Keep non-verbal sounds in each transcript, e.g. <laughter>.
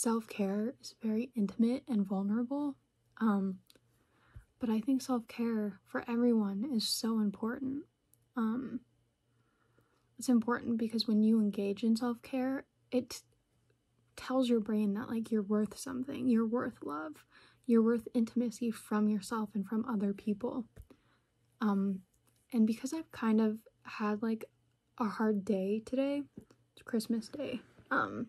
self-care is very intimate and vulnerable. Um but I think self-care for everyone is so important. Um it's important because when you engage in self-care, it tells your brain that like you're worth something. You're worth love. You're worth intimacy from yourself and from other people. Um and because I've kind of had like a hard day today, it's Christmas Day. Um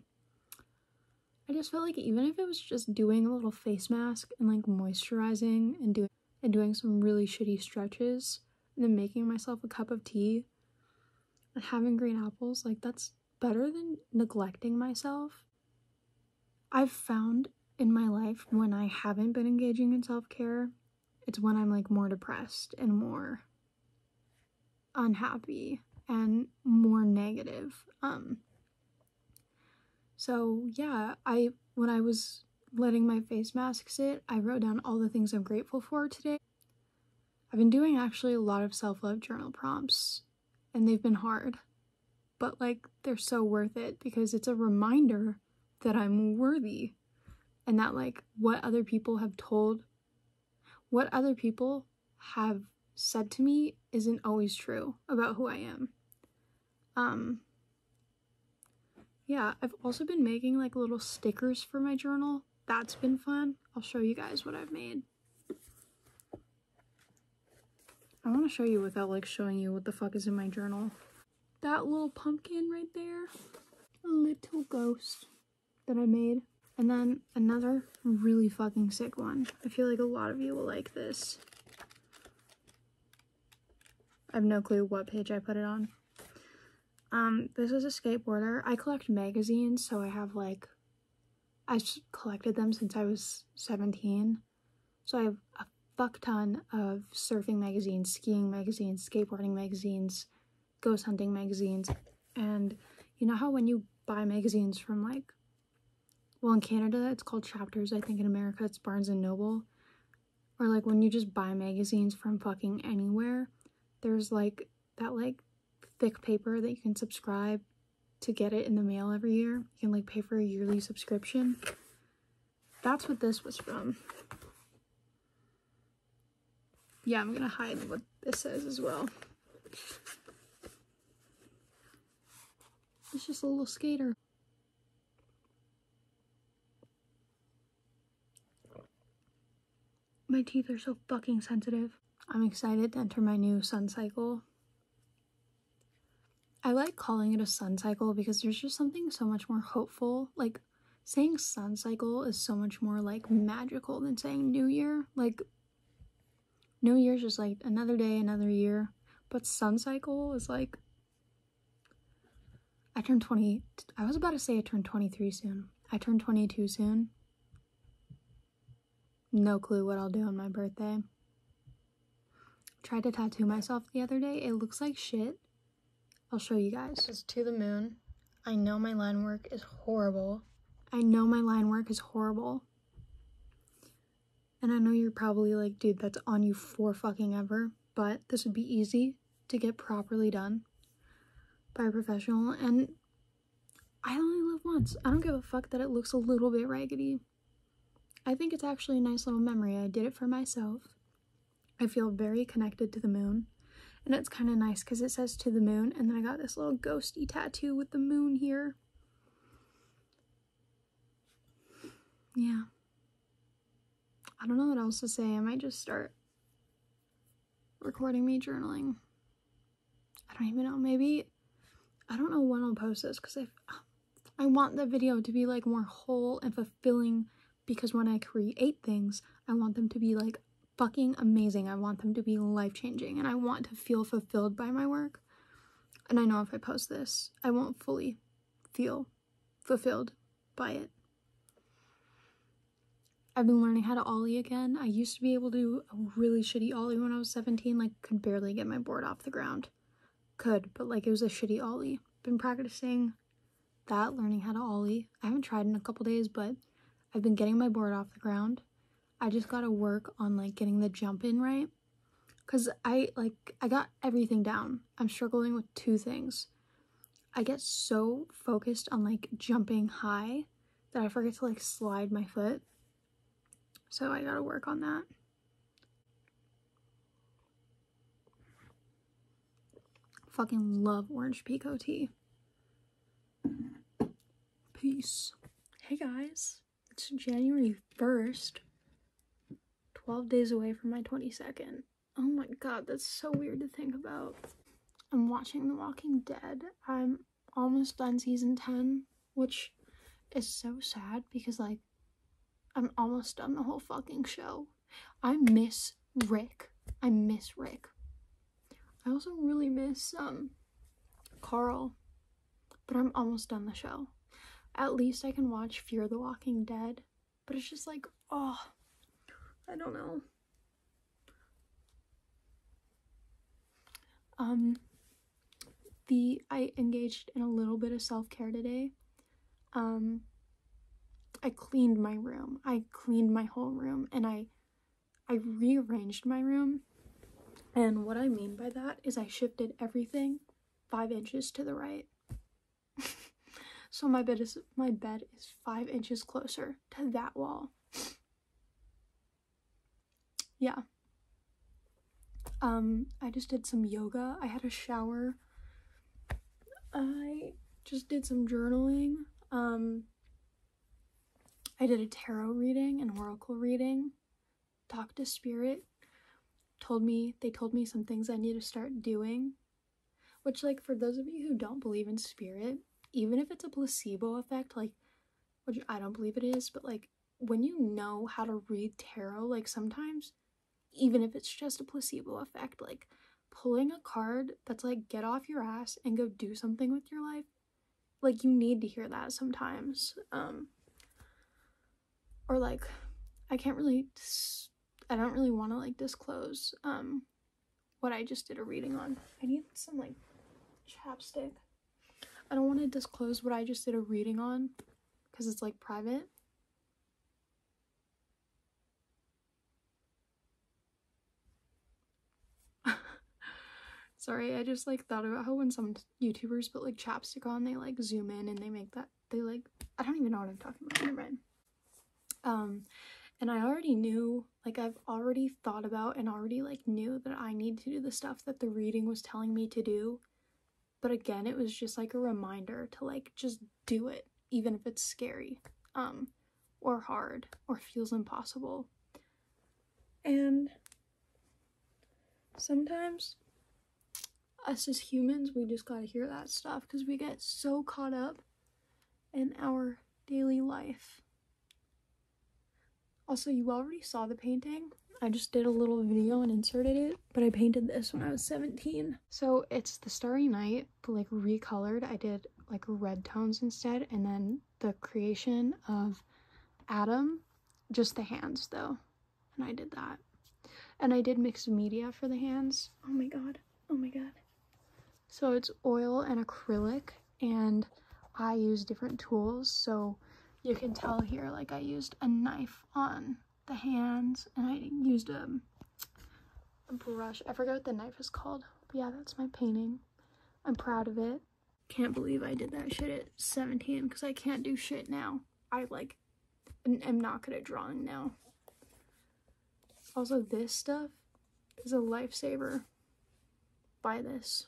I just felt like even if it was just doing a little face mask and like moisturizing and doing and doing some really shitty stretches and then making myself a cup of tea and having green apples, like that's better than neglecting myself. I've found in my life when I haven't been engaging in self-care, it's when I'm like more depressed and more unhappy and more negative. Um so yeah, I when I was letting my face mask sit, I wrote down all the things I'm grateful for today. I've been doing actually a lot of self-love journal prompts and they've been hard. But like they're so worth it because it's a reminder that I'm worthy and that like what other people have told what other people have said to me isn't always true about who I am. Um yeah, I've also been making like little stickers for my journal. That's been fun. I'll show you guys what I've made. I want to show you without like showing you what the fuck is in my journal. That little pumpkin right there. A little ghost that I made. And then another really fucking sick one. I feel like a lot of you will like this. I have no clue what page I put it on. Um, this is a skateboarder. I collect magazines, so I have like, I've collected them since I was 17. So I have a fuck ton of surfing magazines, skiing magazines, skateboarding magazines, ghost hunting magazines. And you know how when you buy magazines from like, well, in Canada, it's called Chapters. I think in America, it's Barnes and Noble. Or like when you just buy magazines from fucking anywhere, there's like that like thick paper that you can subscribe to get it in the mail every year. You can like pay for a yearly subscription. That's what this was from. Yeah, I'm gonna hide what this says as well. It's just a little skater. My teeth are so fucking sensitive. I'm excited to enter my new sun cycle. I like calling it a sun cycle because there's just something so much more hopeful. Like saying sun cycle is so much more like magical than saying new year. Like new year's just like another day, another year. But sun cycle is like I turned 20 I was about to say I turned 23 soon. I turned 22 soon. No clue what I'll do on my birthday. Tried to tattoo myself the other day. It looks like shit I'll show you guys. It's to the moon. I know my line work is horrible. I know my line work is horrible. And I know you're probably like, dude, that's on you for fucking ever. But this would be easy to get properly done by a professional. And I only live once. I don't give a fuck that it looks a little bit raggedy. I think it's actually a nice little memory. I did it for myself. I feel very connected to the moon. And it's kind of nice because it says to the moon. And then I got this little ghosty tattoo with the moon here. Yeah. I don't know what else to say. I might just start recording me journaling. I don't even know. Maybe, I don't know when I'll post this because I, I want the video to be like more whole and fulfilling because when I create things, I want them to be like fucking amazing. I want them to be life changing and I want to feel fulfilled by my work. And I know if I post this, I won't fully feel fulfilled by it. I've been learning how to ollie again. I used to be able to do a really shitty ollie when I was 17, like could barely get my board off the ground. Could, but like it was a shitty ollie. Been practicing that, learning how to ollie. I haven't tried in a couple days, but I've been getting my board off the ground I just gotta work on like getting the jump in right. Cause I like I got everything down. I'm struggling with two things. I get so focused on like jumping high that I forget to like slide my foot. So I gotta work on that. Fucking love orange pekoe tea. Peace. Hey guys, it's January 1st. 12 days away from my 22nd. Oh my god, that's so weird to think about. I'm watching The Walking Dead. I'm almost done season 10, which is so sad because, like, I'm almost done the whole fucking show. I miss Rick. I miss Rick. I also really miss, um, Carl. But I'm almost done the show. At least I can watch Fear the Walking Dead. But it's just like, oh, I don't know. Um, the I engaged in a little bit of self care today. Um, I cleaned my room. I cleaned my whole room, and I I rearranged my room. And what I mean by that is I shifted everything five inches to the right. <laughs> so my bed is my bed is five inches closer to that wall. Yeah. Um, I just did some yoga. I had a shower. I just did some journaling. Um, I did a tarot reading, an oracle reading, talked to spirit, told me, they told me some things I need to start doing. Which, like, for those of you who don't believe in spirit, even if it's a placebo effect, like, which I don't believe it is, but like, when you know how to read tarot, like, sometimes even if it's just a placebo effect, like pulling a card that's like get off your ass and go do something with your life. Like you need to hear that sometimes. Um or like I can't really I don't really want to like disclose um what I just did a reading on. I need some like chapstick. I don't want to disclose what I just did a reading on because it's like private. Sorry, I just like thought about how when some YouTubers put like chapstick on, they like zoom in and they make that they like I don't even know what I'm talking about. Never mind. Um, and I already knew, like I've already thought about and already like knew that I need to do the stuff that the reading was telling me to do. But again, it was just like a reminder to like just do it, even if it's scary, um, or hard, or feels impossible. And sometimes us as humans, we just gotta hear that stuff because we get so caught up in our daily life. Also, you already saw the painting. I just did a little video and inserted it, but I painted this when I was 17. So it's the Starry Night, but like recolored. I did like red tones instead, and then the creation of Adam, just the hands though. And I did that. And I did mixed media for the hands. Oh my god. Oh my god. So it's oil and acrylic and I use different tools. So you can tell here like I used a knife on the hands and I used a, a brush. I forgot what the knife is called. But yeah, that's my painting. I'm proud of it. Can't believe I did that shit at 17 because I can't do shit now. I like am not good at drawing now. Also, this stuff is a lifesaver. Buy this.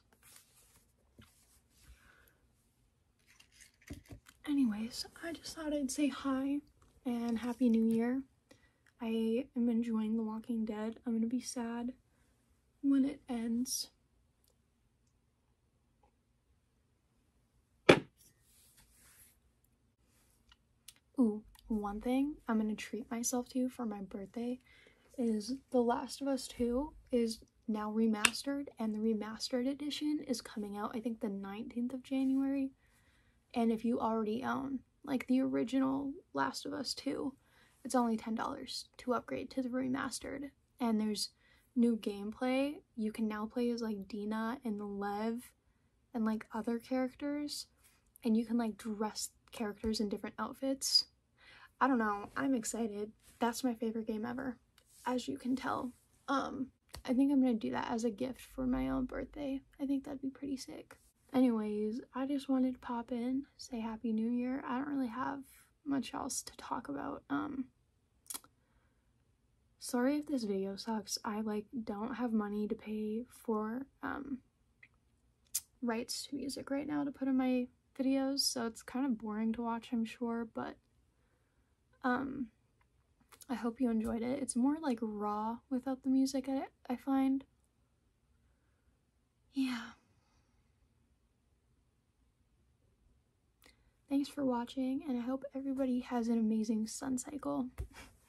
Anyways, I just thought I'd say hi and Happy New Year. I am enjoying The Walking Dead. I'm gonna be sad when it ends. Ooh, one thing I'm gonna treat myself to for my birthday is The Last of Us 2 is now remastered and the remastered edition is coming out I think the 19th of January and if you already own like the original Last of Us 2, it's only $10 to upgrade to the remastered. And there's new gameplay. You can now play as like Dina and Lev and like other characters. And you can like dress characters in different outfits. I don't know. I'm excited. That's my favorite game ever, as you can tell. Um, I think I'm gonna do that as a gift for my own birthday. I think that'd be pretty sick. Anyways, I just wanted to pop in, say Happy New Year. I don't really have much else to talk about. Um, sorry if this video sucks. I like don't have money to pay for um rights to music right now to put in my videos, so it's kind of boring to watch, I'm sure, but um I hope you enjoyed it. It's more like raw without the music I, I find. Yeah. Thanks for watching, and I hope everybody has an amazing sun cycle. <laughs>